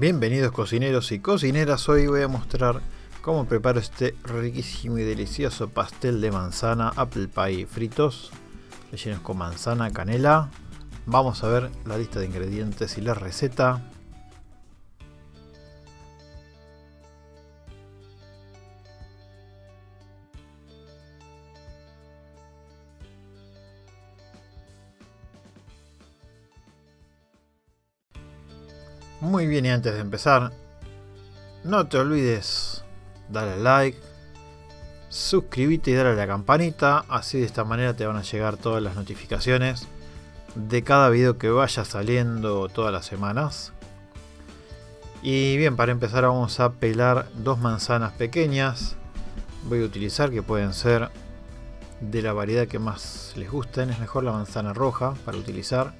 Bienvenidos cocineros y cocineras, hoy voy a mostrar cómo preparo este riquísimo y delicioso pastel de manzana, apple pie fritos, rellenos con manzana, canela. Vamos a ver la lista de ingredientes y la receta. Muy bien, y antes de empezar, no te olvides darle like, suscribirte y darle a la campanita, así de esta manera te van a llegar todas las notificaciones de cada video que vaya saliendo todas las semanas. Y bien, para empezar vamos a pelar dos manzanas pequeñas. Voy a utilizar que pueden ser de la variedad que más les gusten. Es mejor la manzana roja para utilizar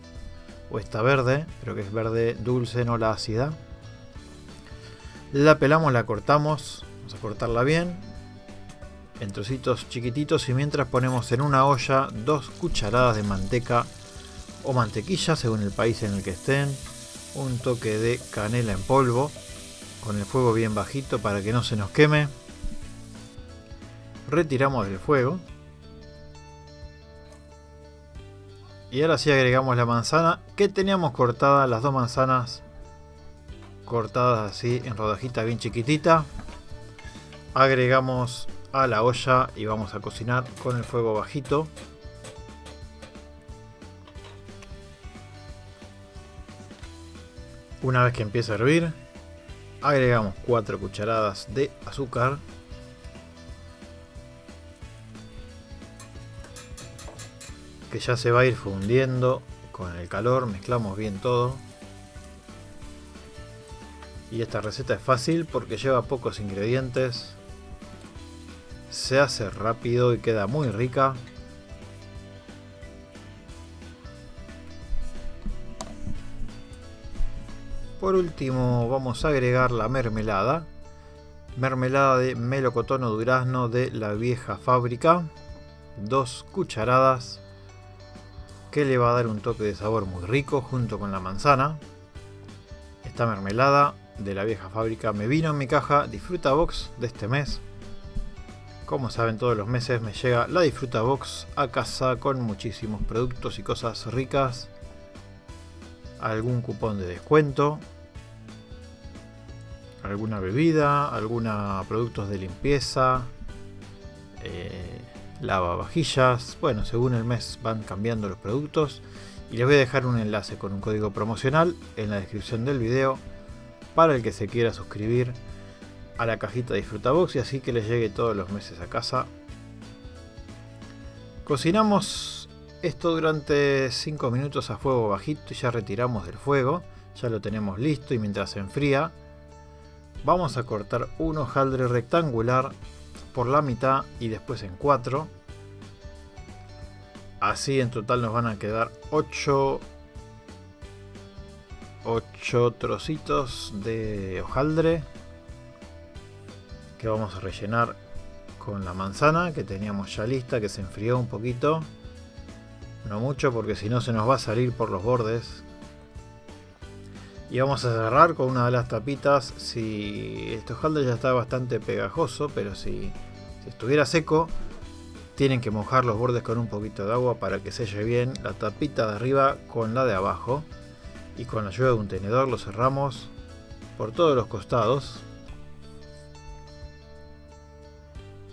o esta verde, pero que es verde dulce, no la ácida. La pelamos, la cortamos, vamos a cortarla bien en trocitos chiquititos y mientras ponemos en una olla dos cucharadas de manteca o mantequilla según el país en el que estén, un toque de canela en polvo con el fuego bien bajito para que no se nos queme. Retiramos del fuego Y ahora sí agregamos la manzana que teníamos cortada, las dos manzanas cortadas así en rodajita bien chiquitita. Agregamos a la olla y vamos a cocinar con el fuego bajito. Una vez que empiece a hervir, agregamos 4 cucharadas de azúcar que ya se va a ir fundiendo con el calor, mezclamos bien todo. Y esta receta es fácil porque lleva pocos ingredientes. Se hace rápido y queda muy rica. Por último vamos a agregar la mermelada. Mermelada de melocotón durazno de la vieja fábrica. Dos cucharadas que le va a dar un toque de sabor muy rico junto con la manzana. Esta mermelada de la vieja fábrica me vino en mi caja Disfruta Box de este mes. Como saben todos los meses me llega la Disfruta Box a casa con muchísimos productos y cosas ricas. Algún cupón de descuento. Alguna bebida, algunos productos de limpieza. Eh, lavavajillas. Bueno, según el mes van cambiando los productos. Y les voy a dejar un enlace con un código promocional en la descripción del video para el que se quiera suscribir a la cajita Disfrutabox y así que les llegue todos los meses a casa. Cocinamos esto durante 5 minutos a fuego bajito y ya retiramos del fuego. Ya lo tenemos listo y mientras se enfría vamos a cortar un hojaldre rectangular por la mitad y después en 4. Así en total nos van a quedar 8 8 trocitos de hojaldre que vamos a rellenar con la manzana que teníamos ya lista, que se enfrió un poquito. No mucho porque si no se nos va a salir por los bordes. Y vamos a cerrar con una de las tapitas. Si este hojaldre ya está bastante pegajoso, pero si, estuviera seco, tienen que mojar los bordes con un poquito de agua para que selle bien la tapita de arriba con la de abajo. Y con la ayuda de un tenedor lo cerramos por todos los costados.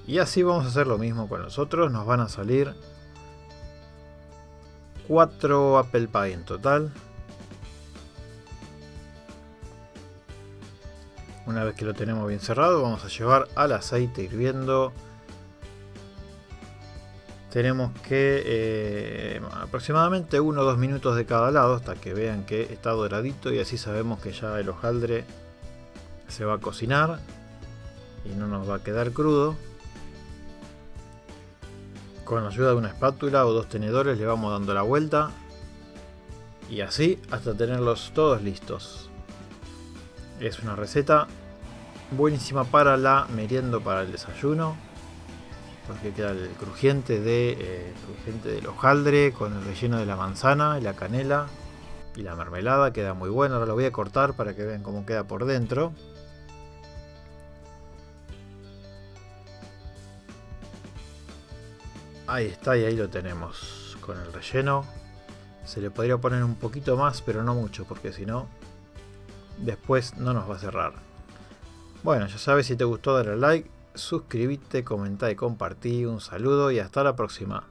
Y así vamos a hacer lo mismo con los otros. Nos van a salir 4 apple pie en total. Una vez que lo tenemos bien cerrado, vamos a llevar al aceite hirviendo. Tenemos que eh, aproximadamente 1 o 2 minutos de cada lado hasta que vean que está doradito y así sabemos que ya el hojaldre se va a cocinar y no nos va a quedar crudo. Con la ayuda de una espátula o dos tenedores le vamos dando la vuelta y así hasta tenerlos todos listos. Es una receta buenísima para la merienda, para el desayuno. Porque queda el crujiente, de, eh, crujiente del hojaldre con el relleno de la manzana y la canela. Y la mermelada queda muy buena. Ahora lo voy a cortar para que vean cómo queda por dentro. Ahí está y ahí lo tenemos con el relleno. Se le podría poner un poquito más, pero no mucho, porque si no, después no nos va a cerrar. Bueno, ya sabes, si te gustó, dale like, suscríbete, comentá y compartí. Un saludo y hasta la próxima.